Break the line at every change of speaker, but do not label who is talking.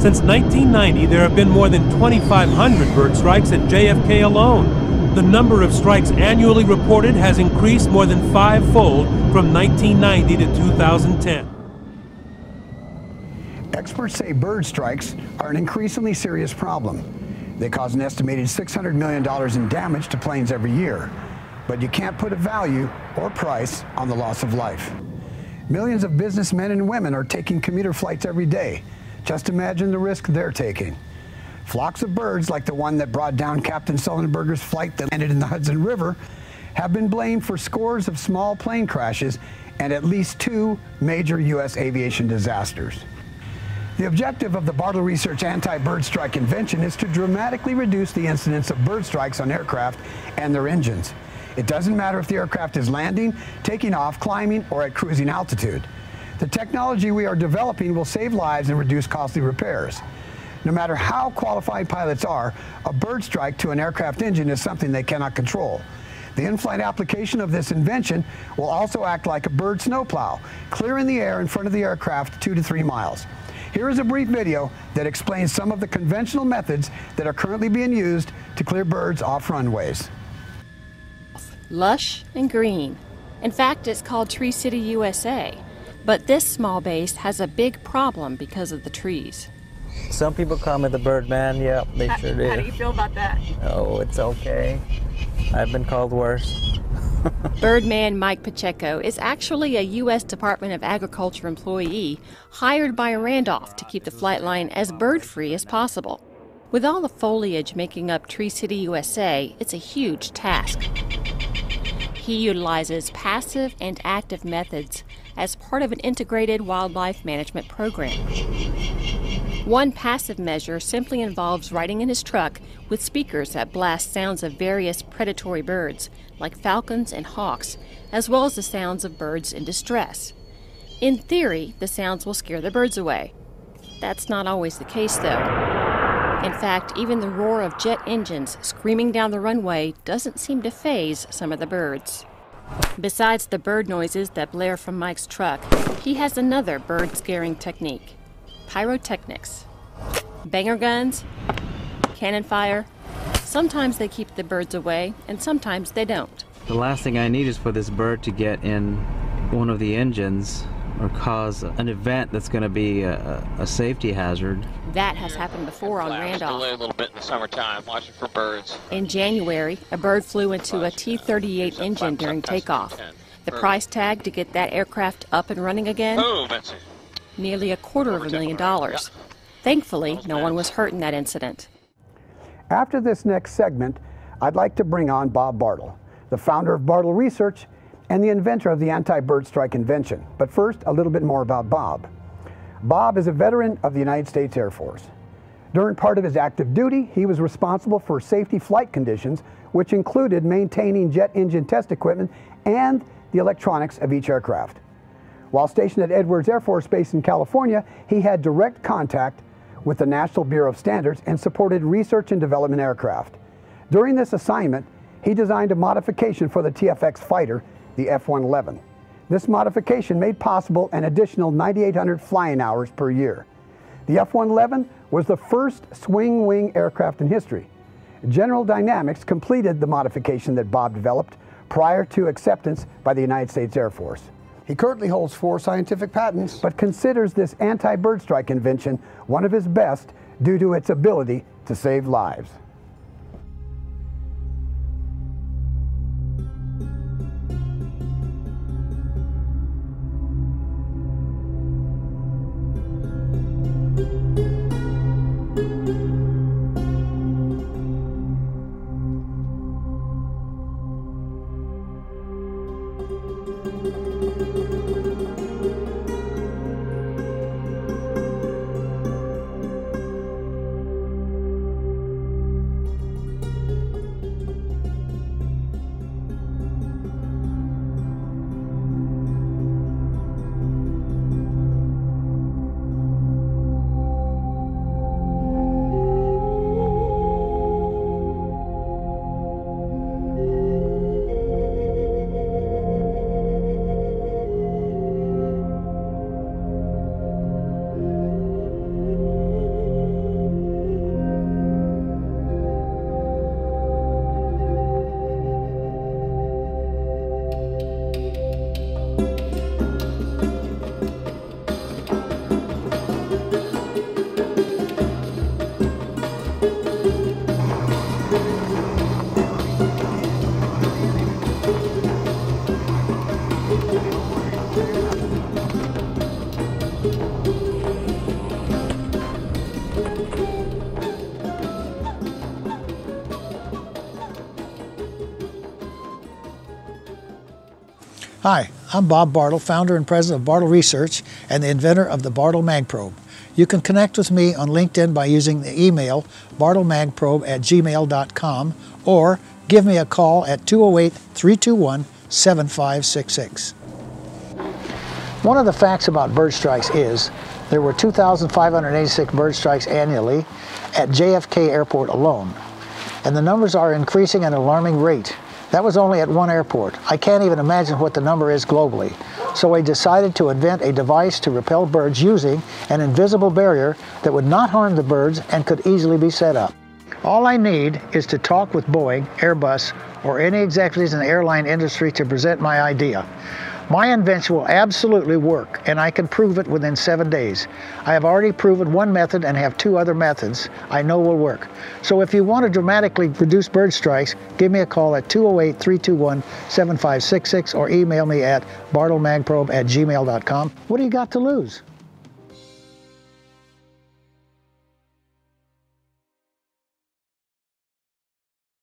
Since 1990, there have been more than 2,500 bird strikes at JFK alone. The number of strikes annually reported has increased more than fivefold from 1990 to 2010.
Experts say bird strikes are an increasingly serious problem. They cause an estimated $600 million in damage to planes every year. But you can't put a value or price on the loss of life. Millions of businessmen and women are taking commuter flights every day. Just imagine the risk they're taking. Flocks of birds, like the one that brought down Captain Sullenberger's flight that ended in the Hudson River, have been blamed for scores of small plane crashes and at least two major U.S. aviation disasters. The objective of the Bartol Research anti-bird strike invention is to dramatically reduce the incidence of bird strikes on aircraft and their engines. It doesn't matter if the aircraft is landing, taking off, climbing, or at cruising altitude. The technology we are developing will save lives and reduce costly repairs. No matter how qualified pilots are, a bird strike to an aircraft engine is something they cannot control. The in-flight application of this invention will also act like a bird snowplow, clearing the air in front of the aircraft two to three miles. Here is a brief video that explains some of the conventional methods that are currently being used to clear birds off runways.
Lush and green. In fact, it's called Tree City USA. But this small base has a big problem because of the trees.
Some people call me the Birdman. Yep, they
how,
sure do.
How do you feel about that?
Oh, it's okay. I've been called worse.
Birdman Mike Pacheco is actually a U.S. Department of Agriculture employee hired by Randolph to keep the flight line as bird free as possible. With all the foliage making up Tree City USA, it's a huge task. He utilizes passive and active methods as part of an integrated wildlife management program. One passive measure simply involves riding in his truck with speakers that blast sounds of various predatory birds, like falcons and hawks, as well as the sounds of birds in distress. In theory, the sounds will scare the birds away. That's not always the case, though. In fact, even the roar of jet engines screaming down the runway doesn't seem to phase some of the birds. Besides the bird noises that blare from Mike's truck, he has another bird scaring technique pyrotechnics. Banger guns, cannon fire. Sometimes they keep the birds away, and sometimes they don't.
The last thing I need is for this bird to get in one of the engines or cause an event that's going to be a, a, safety hazard.
That has happened before on Randolph.
A little bit in the summertime, watching for birds.
In January, a bird flew into a T-38 engine during takeoff. The price tag to get that aircraft up and running again? Oh, Nearly a quarter of a million dollars. Thankfully, no one was hurt in that incident.
After this next segment, I'd like to bring on Bob Bartol, the founder of Bartol Research and the inventor of the anti-bird strike invention. But first, a little bit more about Bob. Bob is a veteran of the United States Air Force. During part of his active duty, he was responsible for safety flight conditions, which included maintaining jet engine test equipment and the electronics of each aircraft. While stationed at Edwards Air Force Base in California, he had direct contact with the National Bureau of Standards and supported research and development aircraft. During this assignment, he designed a modification for the TFX fighter the F-111. This modification made possible an additional 9,800 flying hours per year. The F-111 was the first swing-wing aircraft in history. General Dynamics completed the modification that Bob developed prior to acceptance by the United States Air Force. He currently holds four scientific patents, but considers this anti-bird strike invention one of his best due to its ability to save lives.
Hi, I'm Bob Bartol, founder and president of Bartol Research and the inventor of the Bartol Magprobe. You can connect with me on LinkedIn by using the email bartolmagprobe at gmail.com or give me a call at 208 321 7566. One of the facts about bird strikes is there were 2,586 bird strikes annually at JFK Airport alone, and the numbers are increasing at an alarming rate. That was only at one airport. I can't even imagine what the number is globally. So I decided to invent a device to repel birds using an invisible barrier that would not harm the birds and could easily be set up. All I need is to talk with Boeing, Airbus, or any executives in the airline industry to present my idea. My invention will absolutely work, and I can prove it within seven days. I have already proven one method and have two other methods I know will work. So if you want to dramatically reduce bird strikes, give me a call at 208-321-7566 or email me at bartolmagprobe at gmail.com. What do you got to lose?